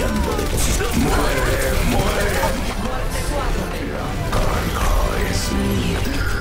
cambiando ¡Muere, muere! Carga es mía.